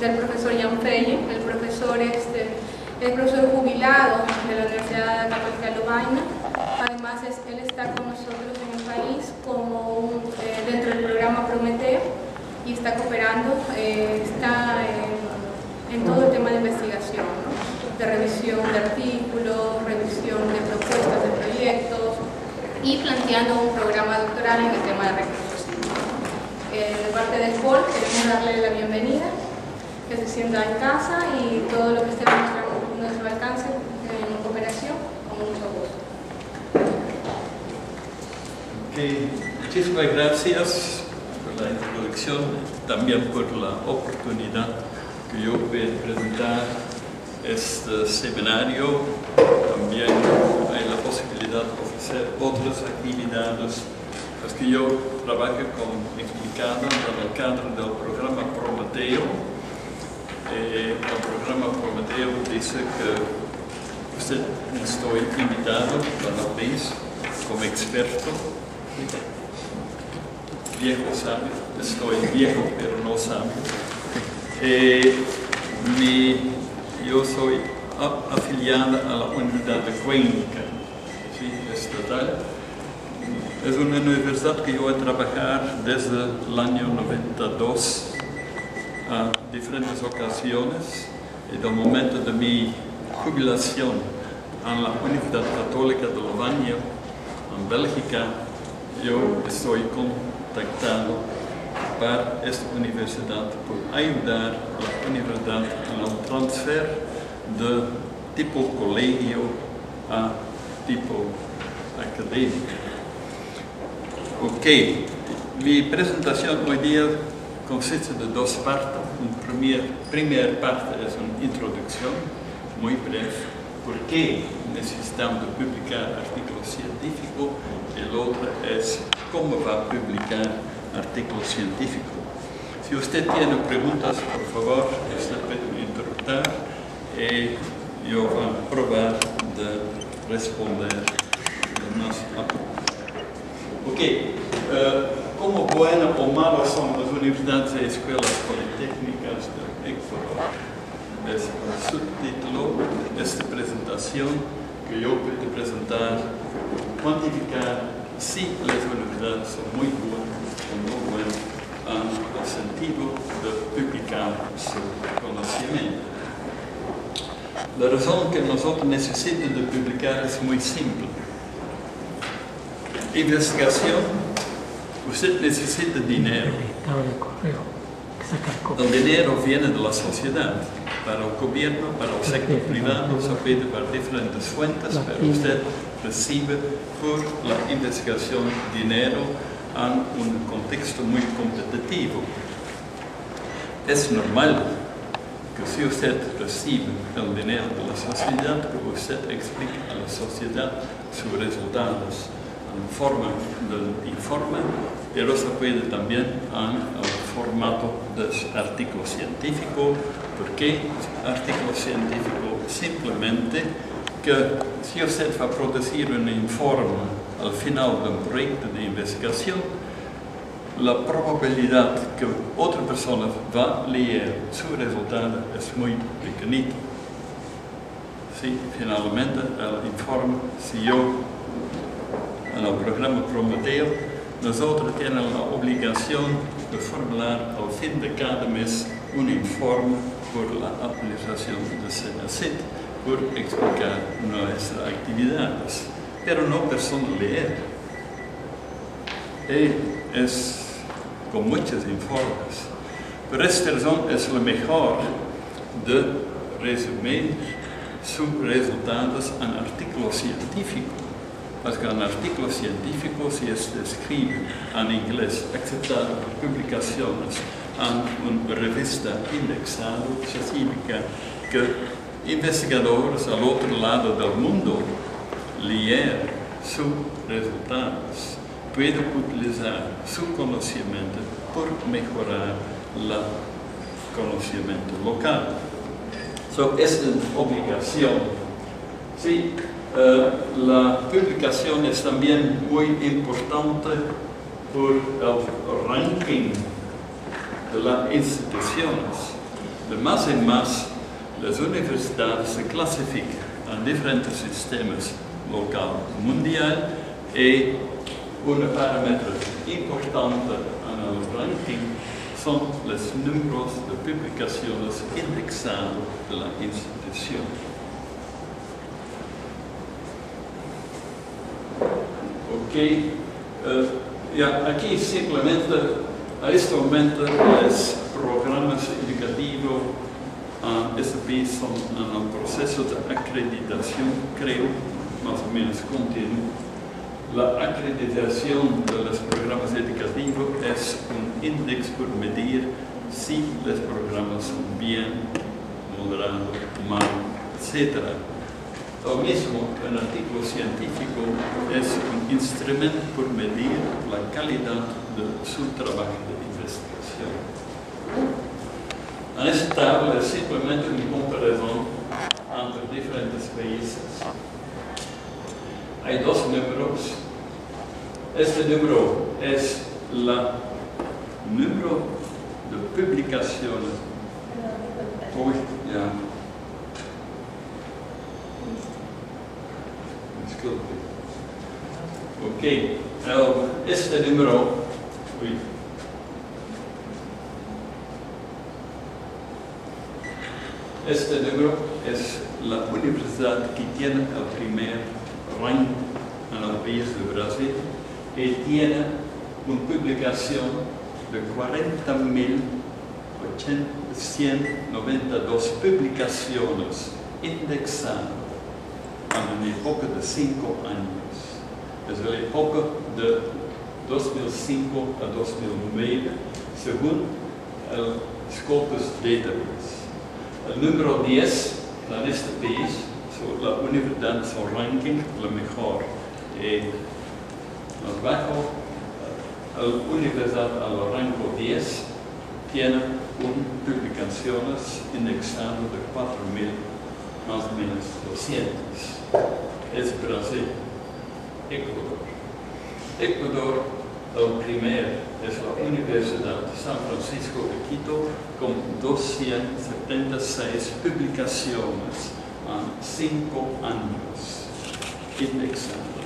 del profesor Jan Felle, el profesor, este, el profesor jubilado de la Universidad Católica de Lovaina. Además, él está con nosotros en el país como eh, dentro del programa Prometeo y está cooperando, eh, está en, todo el tema de investigación, de revisión de artículos, revisión de propuestas de proyectos y planteando un programa doctoral en el tema de recursos. Eh, de parte del COL queremos darle la bienvenida, que se sienta en casa y todo lo que esté a nuestro alcance en cooperación, con mucho gusto. muchísimas gracias la introducción, también por la oportunidad que yo pueda presentar este seminario. También hay la posibilidad de ofrecer otras actividades. Es que yo trabajo como explicado en el cadro del programa Prometeo. Eh, el programa Prometeo dice que usted estoy invitado para vez como experto viejo sabio, estoy viejo pero no sabio. Eh, yo soy afiliada a la unidad de Cuenca, ¿sí? estatal. Es una universidad que yo voy a trabajar desde el año 92 a diferentes ocasiones y del momento de mi jubilación en la Universidad Católica de Lovania, en Bélgica, yo estoy con contactado para esta universidad por ayudar a la universidad en el transfer de tipo colegio a tipo académico. Ok, mi presentación hoy día consiste de dos partes. Una primera parte es una introducción muy breve. ¿Por qué necesitamos publicar artículos científicos? La otra es cómo va a publicar artículos científicos. Si usted tiene preguntas, por favor, usted puede interrumpir y yo voy a probar de responder más Ok, uh, ¿cómo buenas o malas son las universidades y escuelas politécnicas de Ecuador? Es el subtítulo de esta presentación que yo puedo presentar, cuantificar si las universidades son muy buenas o no buenas en el sentido de publicar su conocimiento. La razón que nosotros necesitamos de publicar es muy simple. Investigación, usted necesita dinero. El dinero viene de la sociedad, para el gobierno, para el sector privado, se puede para diferentes fuentes, pero usted recibe por la investigación dinero en un contexto muy competitivo. Es normal que si usted recibe el dinero de la sociedad, que usted explique a la sociedad sus resultados forma de informe, pero se puede también el formato de artículo científico. ¿Por qué artículo científico? Simplemente que si usted va a producir un informe al final de un proyecto de investigación, la probabilidad que otra persona va a leer su resultado es muy pequeñita. Si finalmente el informe, si yo en el programa Prometeo, nosotros tenemos la obligación de formular al fin de cada mes un informe por la aplicación de SENACIT por explicar nuestras actividades, pero no persona leer. Y es con muchos informes. Por esta razón es lo mejor de resumir sus resultados en artículos científicos. Porque en artículos científicos, si se escribe en inglés, aceptado por publicaciones en una revista indexada, significa que investigadores al otro lado del mundo leer sus resultados, pueden utilizar su conocimiento por mejorar el conocimiento local. So, es una obligación. Sí, eh, la publicación es también muy importante por el ranking de las instituciones de más en más las universidades se clasifican en diferentes sistemas local, mundial y un parámetro importante en el ranking son los números de publicaciones indexados de la institución. Ok, eh, ya, aquí simplemente a este momento los programas educativos uh, son en el proceso de acreditación, creo, más o menos continuo. La acreditación de los programas educativos es un índice por medir si los programas son bien, moderados, mal, etc. Lo mismo, un artículo científico es un instrumento por medir la calidad de su trabajo de investigación. En esta tabla es simplemente una comparación entre diferentes países. Hay dos números. Este número es el número de publicaciones. Ok, este número, este número es la universidad que tiene el primer rank en el país de Brasil y tiene una publicación de 40.192 publicaciones indexadas en una época de cinco años. Es la época de 2005 a 2009, según el Scopus Database. El número 10 en este país, la universidad, su ranking, la mejor. Y más bajo, la universidad al rango 10 tiene un publicaciones indexado de 4.000 más o menos 200. Es Brasil. Ecuador. Ecuador, el primer es la Universidad de San Francisco de Quito con 276 publicaciones en 5 años indexando.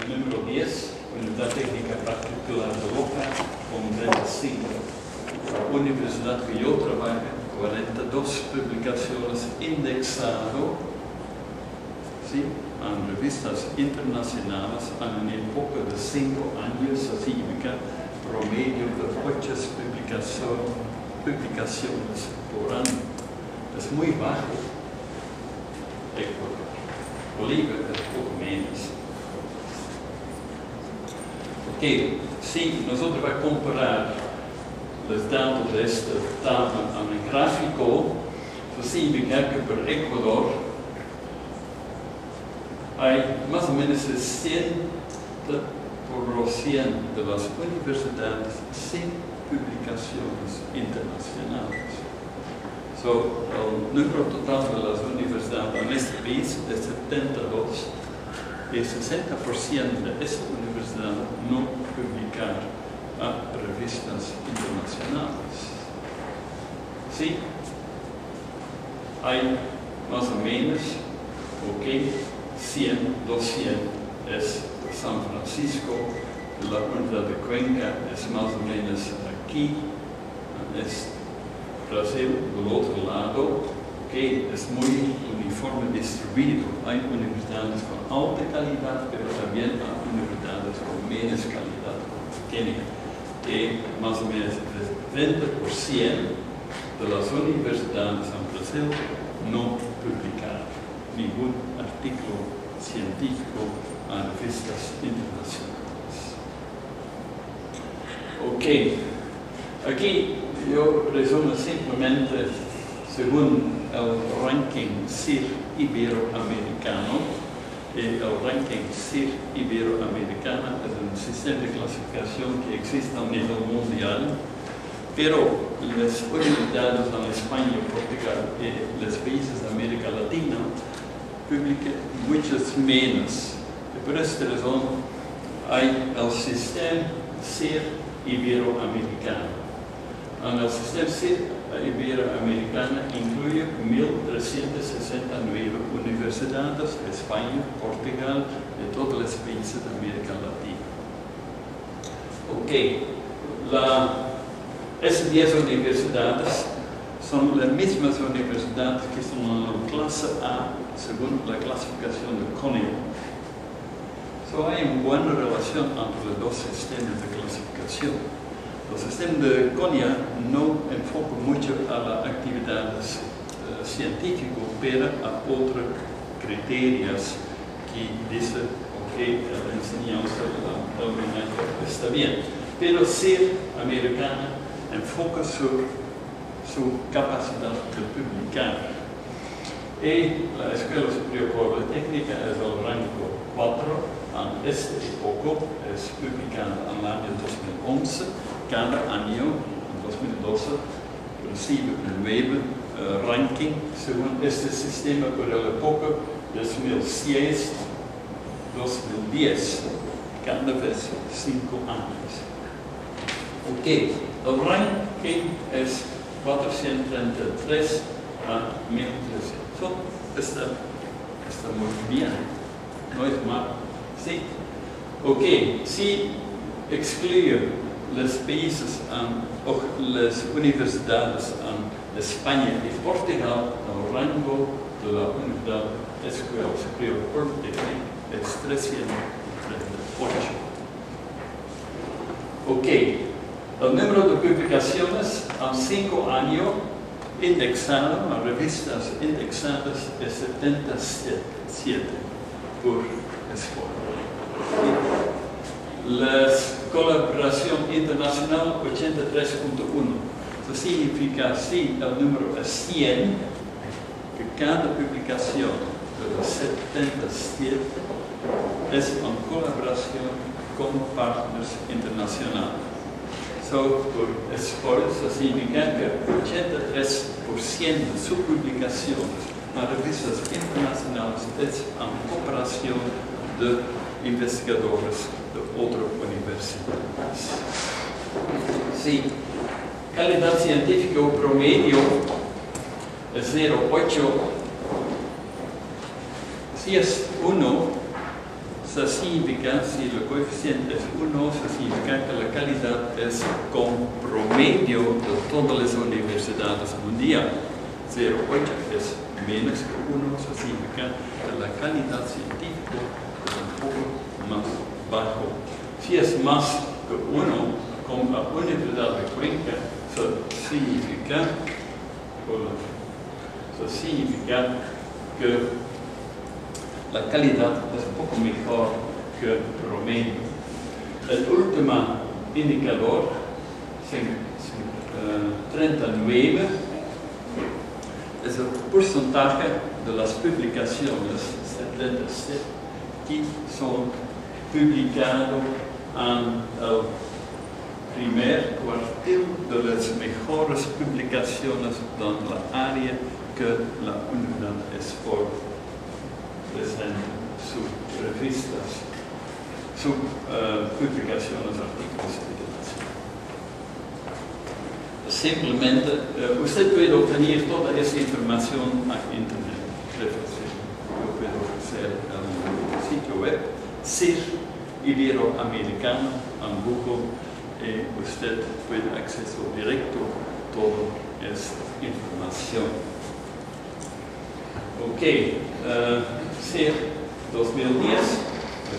El número 10, Unidad Técnica Particular de Boca con 25. La universidad que yo trabajo 42 publicaciones indexado ¿sí? en revistas internacionales en una época de 5 años, significa promedio de 8 publicaciones por año. Es muy bajo. Bolivia es poco menos. Ok, si nosotros vamos a comparar los datos de esta tabla en el gráfico, eso significa que por Ecuador hay más o menos el 100 por 100 de las universidades sin publicaciones internacionales. So, el número total de las universidades en este país es 72 y 60% de esta universidad no publicar a revistas internacionales. Sí, hay más o menos, ok, 100, 200 es San Francisco, la Unidad de Cuenca es más o menos aquí, es Brasil del otro lado, ok, es muy uniforme distribuido. Hay universidades con alta calidad, pero también hay universidades con menos calidad, tienen que más o menos el 20% de las universidades en Brasil no publicaron ningún artículo científico en revistas internacionales. Ok, aquí yo resumo simplemente según el ranking CIR iberoamericano, el ranking CIR iberoamericana es un sistema de clasificación que existe a nivel mundial, pero las universidades en España, Portugal y los países de América Latina publican muchas menos. Y por esta razón hay el sistema CIR iberoamericano. En la asistencia iberoamericana incluye 1.369 universidades de España, Portugal y todos los países de América Latina. Ok, la, esas 10 universidades son las mismas universidades que son en la clase A según la clasificación de CONIA. So, hay una buena relación entre los dos sistemas de clasificación. El sistema de CONIA no enfoca mucho a las actividades uh, científicas, pero a otros criterios que dicen, ok, la enseñanza, la homenaje está bien. Pero ser americana enfoca su, su capacidad de publicar. Y la Escuela Superior Politécnica es el rango 4 en esta época, es publicada en el año 2011 cada año, en 2012, recibe un nuevo uh, ranking según este sistema por la época 2006-2010, cada vez cinco años. Ok, el ranking es 433 a 1300. So, está, está muy bien, no es mal. Sí. Ok, si excluye los países o las universidades en España y Portugal, el rango de la Universidad Escuela Superior Politécnica es 338. Ok, el número de publicaciones en cinco años indexado, en revistas indexadas, es 77 por escuela. Las colaboración internacional 83.1. Eso significa, si el número es 100, que cada publicación de los 77 es en colaboración con partners internacionales. So, por esfuerzo significa que 83% de sus publicaciones en revistas internacionales es en cooperación de investigadores de otras universidades. Sí, calidad científica o promedio es 0,8. Si es 1, se significa, si el coeficiente es 1, se significa que la calidad es con promedio de todas las universidades mundiales. 0,8 es menos que 1, se significa que la calidad científica más bajo. Si es más que uno, con la Universidad de Cuenca, eso significa, eso significa que la calidad es un poco mejor que el promedio. El último indicador, 39, eh, es el porcentaje de las publicaciones 77 que son publicado en el primer cuartil de las mejores publicaciones en la área que la Universidad Esfor presenta sus revistas, sus uh, publicaciones, artículos internacionales. Simplemente, uh, usted puede obtener toda esa información a Internet. Yo puedo ofrecer el sitio web CIR iberoamericano Google y usted puede acceso directo a toda esta información. Ok, uh, CIR 2010,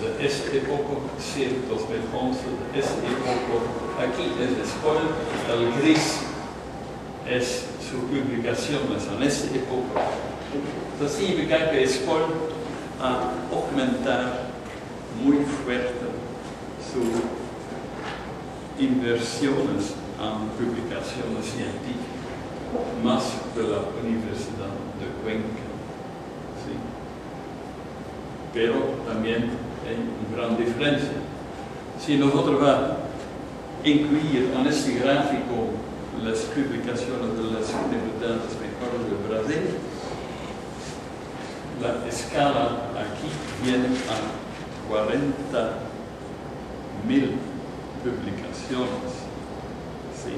de esta época, CIR 2011, de esta época, aquí es después, el gris es su publicación en esta época. Eso significa que Escuela a aumentar muy fuerte sus inversiones en publicaciones científicas, más de la Universidad de Cuenca. ¿sí? Pero también hay una gran diferencia. Si nosotros vamos a incluir en este gráfico las publicaciones de las universidades mejores de Brasil, la escala aquí viene a 40.000 publicaciones. ¿sí?